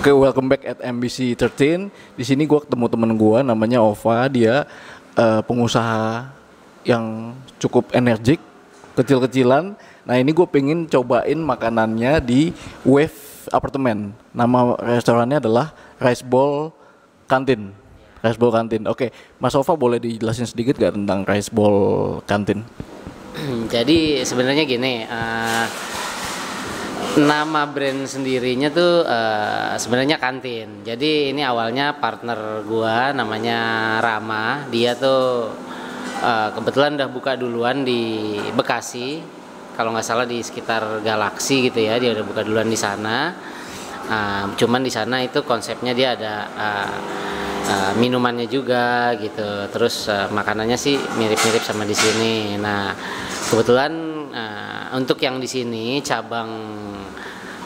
Oke, welcome back at MBC 13. Di sini gue ketemu temen gue namanya Ova. Dia eh, pengusaha yang cukup energik, kecil-kecilan. Nah ini gue pengen cobain makanannya di Wave Apartemen. Nama restorannya adalah Rice Bowl Kantin. Rice Bowl Kantin. Oke, Mas Ova boleh dijelasin sedikit gak tentang Rice Bowl Kantin? Jadi sebenarnya gini, eh, nama brand sendirinya tuh eh, sebenarnya kantin. Jadi ini awalnya partner gua namanya Rama. Dia tuh eh, kebetulan udah buka duluan di Bekasi. Kalau nggak salah di sekitar Galaksi gitu ya. Dia udah buka duluan di sana. Eh, cuman di sana itu konsepnya dia ada eh, eh, minumannya juga gitu. Terus eh, makanannya sih mirip-mirip sama di sini. Nah, kebetulan eh, untuk yang di sini cabang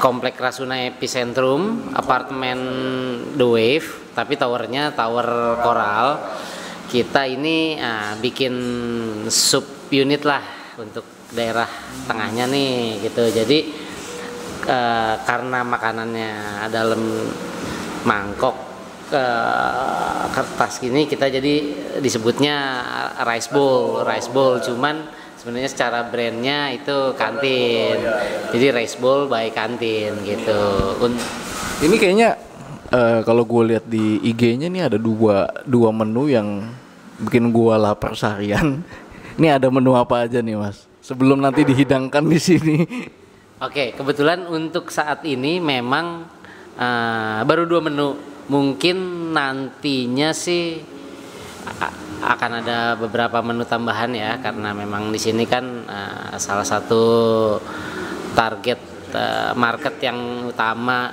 Komplek Rasuna Epicentrum, apartemen The Wave, tapi towernya tower Coral. Kita ini eh, bikin sub unit lah untuk daerah tengahnya nih gitu. Jadi eh, karena makanannya dalam mangkok eh, kertas gini kita jadi disebutnya rice bowl rice bowl cuman sebenarnya secara brandnya itu kantin jadi rice bowl by kantin gitu Ini kayaknya eh, kalau gue lihat di IG-nya nih ada dua dua menu yang bikin gue lapar seharian. Ini ada menu apa aja nih mas? Sebelum nanti dihidangkan di sini. Oke, kebetulan untuk saat ini memang eh, baru dua menu. Mungkin nantinya sih akan ada beberapa menu tambahan ya, karena memang di sini kan eh, salah satu target eh, market yang utama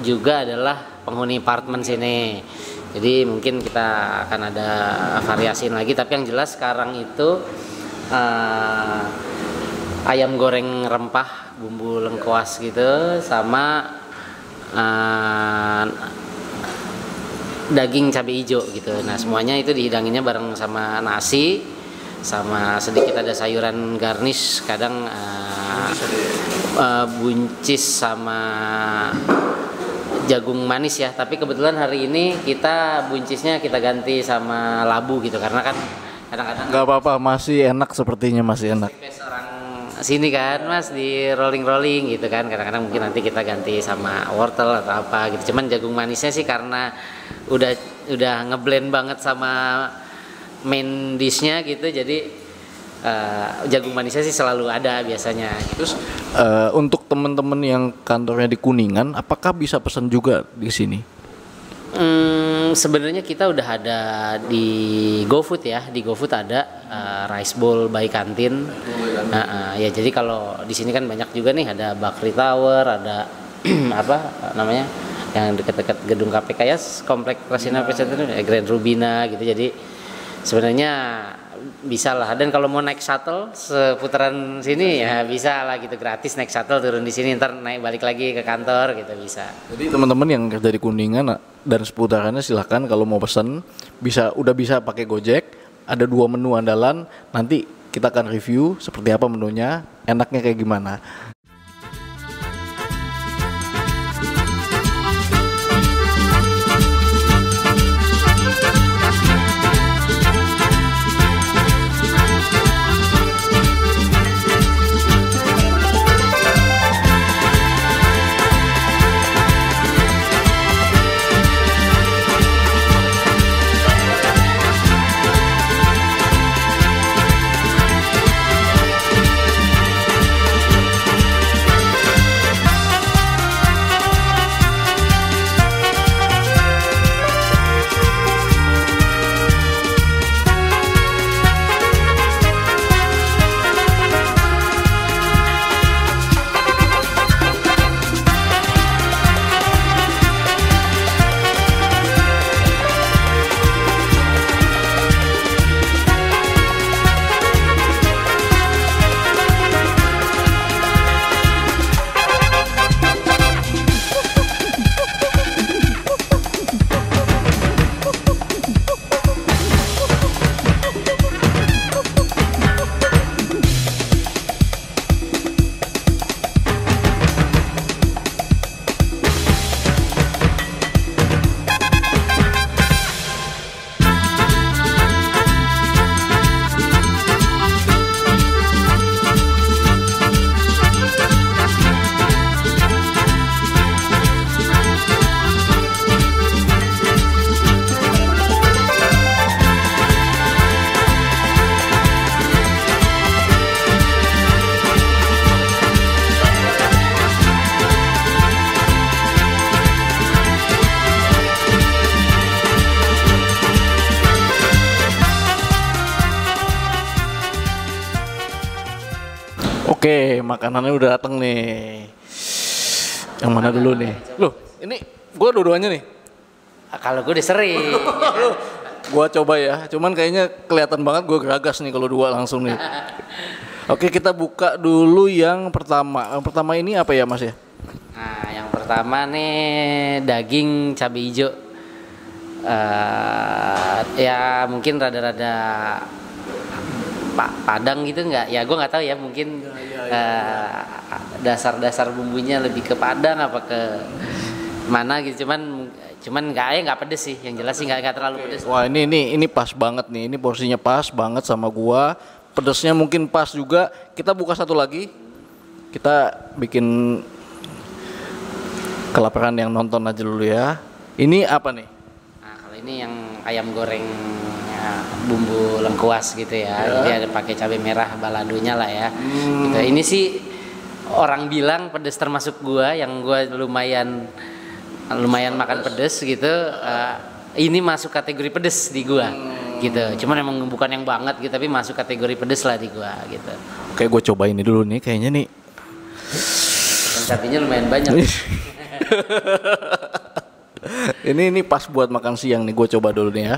juga adalah penghuni apartemen sini. Jadi mungkin kita akan ada variasiin lagi, tapi yang jelas sekarang itu eh, ayam goreng rempah bumbu lengkuas gitu sama eh, daging cabai hijau gitu. Nah semuanya itu dihidanginnya bareng sama nasi, sama sedikit ada sayuran garnish, kadang eh, eh, buncis sama jagung manis ya. Tapi kebetulan hari ini kita buncisnya kita ganti sama labu gitu karena kan kadang-kadang Gak apa-apa, masih enak sepertinya masih enak. orang sini kan mas di rolling rolling gitu kan kadang-kadang mungkin nanti kita ganti sama wortel atau apa gitu cuman jagung manisnya sih karena udah udah ngeblend banget sama main dishnya gitu jadi eh, jagung manisnya sih selalu ada biasanya gitu. Terus eh, untuk teman-teman yang kantornya di Kuningan, apakah bisa pesan juga di sini? Hmm, sebenarnya kita udah ada di GoFood ya, di GoFood ada uh, rice bowl by kantin. Nah, uh, ya jadi kalau di sini kan banyak juga nih ada Bakri Tower, ada apa namanya yang dekat-dekat gedung KPK ya, komplek Rasina Pesantren, ya, Grand Rubina gitu. Jadi sebenarnya bisa lah dan kalau mau naik shuttle seputaran sini ya bisa lah gitu gratis naik shuttle turun di sini ntar naik balik lagi ke kantor gitu bisa Jadi teman-teman yang di Kuningan ah, dan seputarannya silahkan kalau mau pesan bisa udah bisa pakai Gojek. Ada dua menu andalan. Nanti kita akan review seperti apa menunya, enaknya kayak gimana. Oke, makanannya udah dateng nih. Yang mana dulu nih? Loh, ini gua dua-duanya nih. Ah, Kalau gue udah sering. Gua coba ya. Cuman kayaknya kelihatan banget gua geragas nih kalau dua langsung nih. Oke, kita buka dulu yang pertama. Yang pertama ini apa ya, Mas ya? Nah, yang pertama nih daging cabai hijau. Eh, ya mungkin rada-rada pak padang gitu nggak? Ya gue nggak tahu ya. Mungkin dasar-dasar bumbunya lebih ke padang apa ke mana gitu. Cuman cuman nggak ya nggak pedes sih. Yang jelas sih nggak nggak terlalu pedes. Wah, ini ini ini pas banget nih. Ini porsinya pas banget sama gua. Pedesnya mungkin pas juga. Kita buka satu lagi. Kita bikin kelaparan yang nonton aja dulu ya. Ini apa nih? Nah, kalau ini yang ayam goreng bumbu lengkuas gitu ya. Jadi ada pakai cabai merah baladonya lah ya. Gitu. Ini sih orang bilang pedes termasuk gua yang gua lumayan lumayan makan pedes gitu. eh, ini masuk kategori pedes di gua gitu. Cuman emang bukan yang banget gitu tapi masuk kategori pedes lah di gua gitu. Oke, gue coba ini dulu nih. Kayaknya nih. Cabenya lumayan banyak. ini ini pas buat makan siang nih. Gue coba dulu nih ya.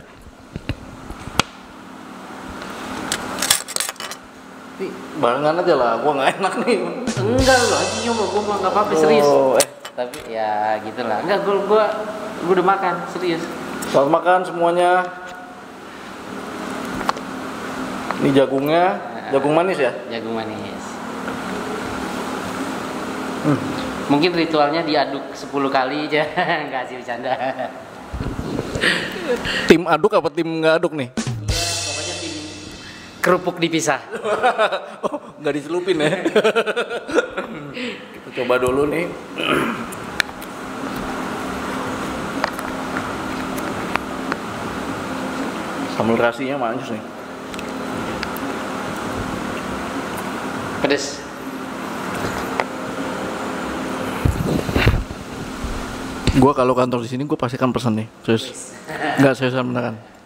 Barengan aja lah. Gua nggak enak nih. Enggak loh, aja nyoba gua mah nggak apa-apa serius. Oh, eh. Tapi ya gitulah. Enggak gua gua gua udah makan serius. Selamat makan semuanya. Ini jagungnya, jagung manis ya? jagung manis. Mungkin ritualnya diaduk 10 kali aja, nggak sih bercanda. Tim aduk apa tim nggak aduk nih? Kerupuk dipisah. oh, nggak dicelupin ya? Kita coba dulu nih. Sambal terasinya manis nih. Pedes. Gua kalau kantor di sini gue pasti kan pesen nih. Terus nggak seriusan beneran.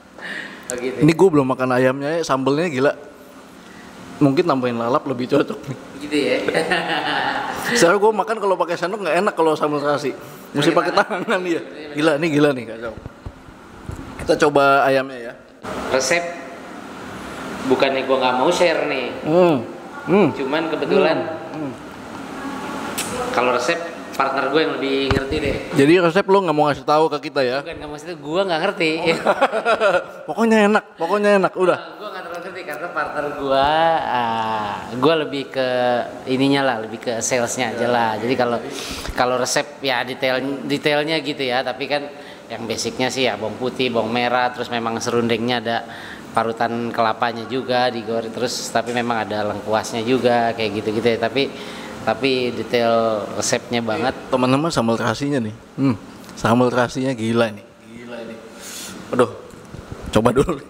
Oh gitu. Ini gue belum makan ayamnya, sambelnya gila. Mungkin tambahin lalap lebih cocok nih. Gitu ya. Sekarang gue makan kalau pakai sendok nggak enak kalau sambal terasi. Mesti pakai tangan ya. Gila nih gila nih kacau. Kita coba ayamnya ya. Resep bukannya gua nggak mau share nih. Hmm. Hmm. Cuman kebetulan Hmm. kalau resep partner gue yang lebih ngerti deh. Jadi resep lo nggak mau ngasih tahu ke kita ya? Bukan nggak maksudnya gue nggak ngerti. pokoknya enak, pokoknya enak. Udah. gue nggak terlalu ngerti karena partner gue, uh, gue lebih ke ininya lah, lebih ke salesnya aja lah. Jadi kalau kalau resep ya detail detailnya gitu ya, tapi kan yang basicnya sih ya bawang putih, bawang merah, terus memang serundengnya ada parutan kelapanya juga digoreng terus tapi memang ada lengkuasnya juga kayak gitu-gitu ya. Tapi tapi detail resepnya banget. Teman-teman sambal terasinya nih. Hmm. Sambal terasinya gila nih. Gila ini. Aduh. Coba dulu.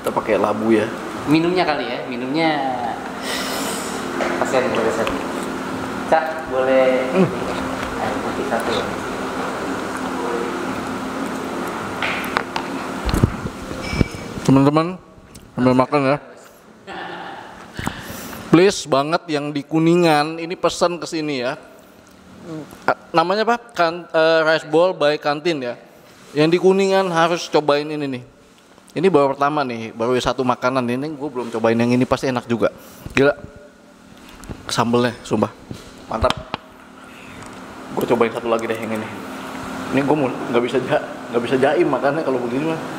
Kita pakai labu ya. Minumnya kali ya, minumnya kasihan boleh Sen. Cak, boleh air putih satu. Teman-teman sambil makan ya. Please banget yang di Kuningan ini pesan ke sini ya. Namanya apa? Kan, eh, rice bowl by kantin ya. Yang di Kuningan harus cobain ini nih. Ini baru pertama nih, baru satu makanan ini gue belum cobain yang ini pasti enak juga. Gila. Sambelnya, sumpah. Mantap. Gue cobain satu lagi deh yang ini. Ini gue mau nggak bisa ja, nggak bisa jaim makannya kalau begini mah.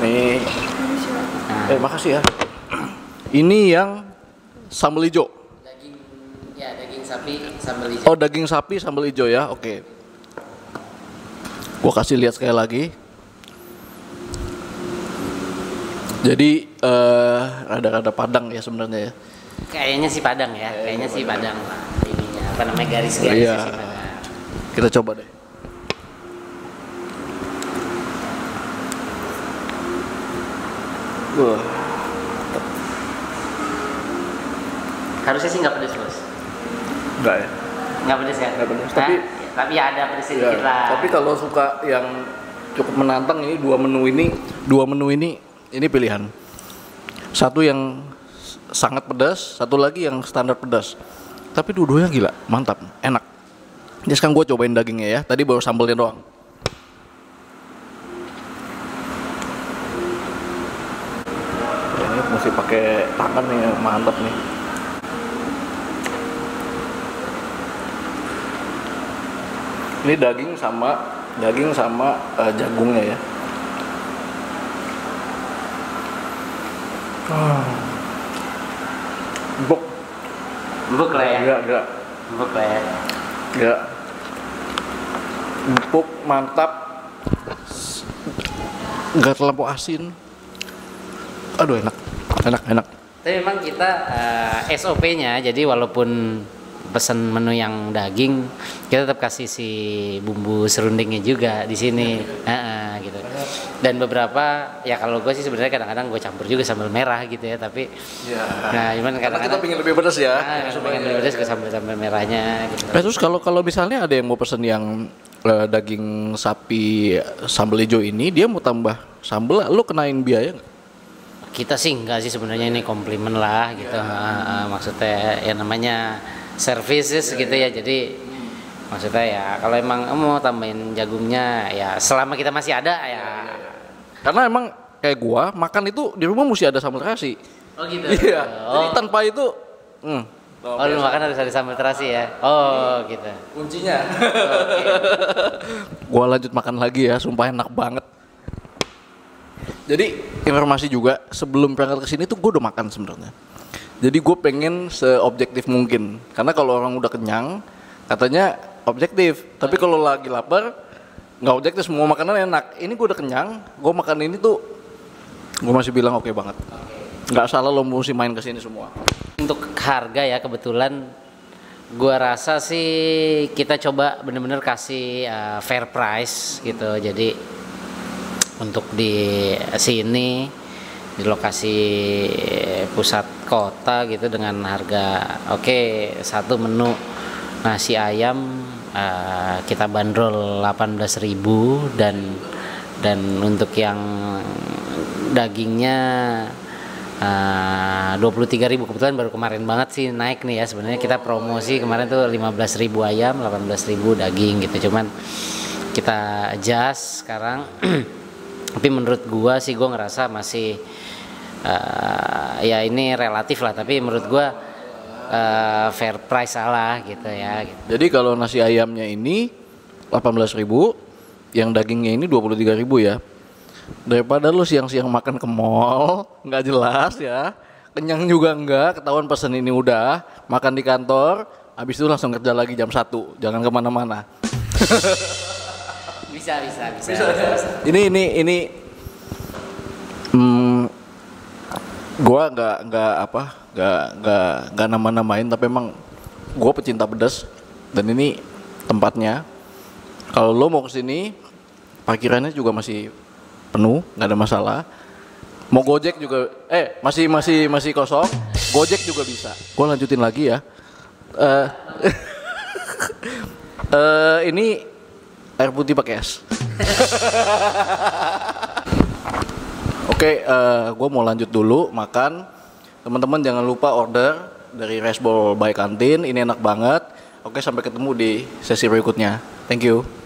Nih. Nah, Eh makasih ya. Ini yang sambal hijau. daging ya daging sapi sambal hijau. Oh daging sapi sambal hijau ya. Oke. Gua kasih lihat sekali lagi. Jadi eh rada-rada padang ya sebenarnya ya. Kayaknya sih Padang ya, kayaknya sih Padang lah ininya apa namanya garis-garis Iya. sih Padang. Kita coba deh. Wah, Harusnya sih nggak pedes bos, enggak ya. nggak pedes ya. Nggak pedes, Nah, tapi- tapi ya ada pedes Ya, sedikit lah. Tapi kalau suka yang cukup menantang ini dua menu ini, dua menu ini ini pilihan. Satu yang sangat pedas, satu lagi yang standar pedas. Tapi dua-duanya gila, mantap, enak. Jadi sekarang gue cobain dagingnya ya. Tadi baru sambelnya doang. Ya, ini mesti pakai tangan nih, mantap nih. Ini daging sama daging sama eh, jagungnya ya. Empuk, Empuk lah ya. enggak, enggak, Empuk lah ya. enggak. Empuk, mantap. Enggak terlampau asin. Aduh enak, enak, enak. Tapi memang kita eh, SOP-nya jadi walaupun pesan menu yang daging kita tetap kasih si bumbu serundingnya juga di sini Heeh, gitu dan beberapa ya kalau gue sih sebenarnya kadang-kadang gue campur juga sambal merah gitu ya tapi Ya. nah cuman Karena kita kadang-kadang pengen lebih pedas ya. nah, pengen lebih pedas ke sambal sambal merahnya gitu Eh, terus kalau kalau misalnya ada yang mau pesen yang eh, daging sapi sambal hijau ini, dia mau tambah sambal, lu kenain biaya nggak? kita sih enggak sih sebenarnya ini komplimen lah gitu Heeh, heeh, maksudnya ya namanya services gitu ya jadi maksudnya ya kalau emang mau tambahin jagungnya ya selama kita masih ada ya Karena emang kayak gua makan itu di rumah mesti ada sambal terasi. oh gitu Iya. Jadi oh, tanpa itu, hmm, oh lu makan harus ada sambal terasi ya oh gitu kuncinya. gua lanjut makan lagi ya, sumpah enak banget. Jadi informasi juga sebelum berangkat ke sini tuh gue udah makan sebenarnya. Jadi gue pengen seobjektif mungkin, karena kalau orang udah kenyang, katanya objektif. Tapi kalau lagi lapar, nggak objektif. Semua makanan enak. Ini gue udah kenyang, gue makan ini tuh, gue masih bilang oke banget. Nggak salah lo mesti main ke sini semua. untuk harga ya kebetulan gua rasa sih kita coba bener-bener kasih uh, fair price gitu jadi untuk di sini di lokasi pusat kota gitu dengan harga oke satu menu nasi ayam uh, kita bandrol 18.000 dan dan untuk yang dagingnya Uh, 23.000 kebetulan baru kemarin banget sih naik nih ya sebenarnya. Kita promosi kemarin tuh 15.000 ayam 18.000 daging gitu. Cuman kita adjust sekarang. Tapi menurut gua sih gua ngerasa masih uh, ya ini relatif lah tapi menurut gua uh, fair price salah gitu ya gitu. Jadi kalau nasi ayamnya ini 18.000, yang dagingnya ini 23.000 ya. Daripada lu siang-siang makan ke mall, nggak jelas ya. Kenyang juga enggak, ketahuan pesen ini udah, makan di kantor, habis itu langsung kerja lagi jam 1. Jangan ke mana-mana. bisa bisa bisa, bisa, bisa. Ini ini ini hmm, gua nggak nggak apa nggak nggak nggak nama-namain tapi emang gua pecinta pedas. Dan ini tempatnya. Kalau lo mau ke sini parkirannya juga masih penuh nggak ada masalah. Mau gojek juga eh masih masih masih kosong. Gojek juga bisa. Gua lanjutin lagi ya. Eh eh, ini air putih pakai es Oke, gue mau lanjut dulu makan. Teman-teman jangan lupa order dari Rice Bowl by Kantin. Ini enak banget. Oke, sampai ketemu di sesi berikutnya. Thank you.